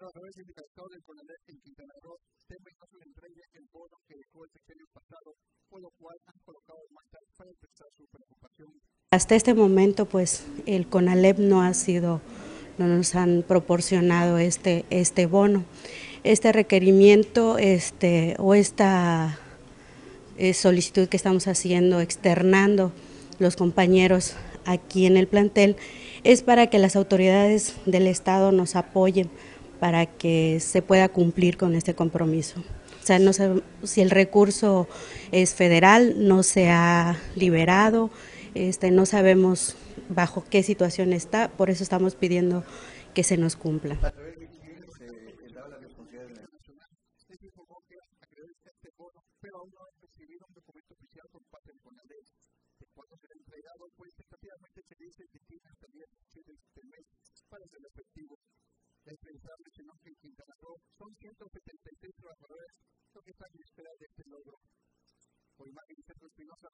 A través del CONALEP en Quintana Roo, se le entregue el bono que dejó el sexenio pasado, por lo cual han colocado el marcha para expresar su preocupación. Hasta este momento, pues, el CONALEP no ha sido, no nos han proporcionado este, este bono. Este requerimiento este, o esta eh, solicitud que estamos haciendo, externando los compañeros aquí en el plantel, es para que las autoridades del Estado nos apoyen para que se pueda cumplir con este compromiso. O sea, no sé si el recurso es federal, no se ha liberado, este, no sabemos bajo qué situación está, por eso estamos pidiendo que se nos cumpla. Que en Quintana Roo son 176 trabajadores los que están en espera de este logro. Por imagen de Pedro Espinosa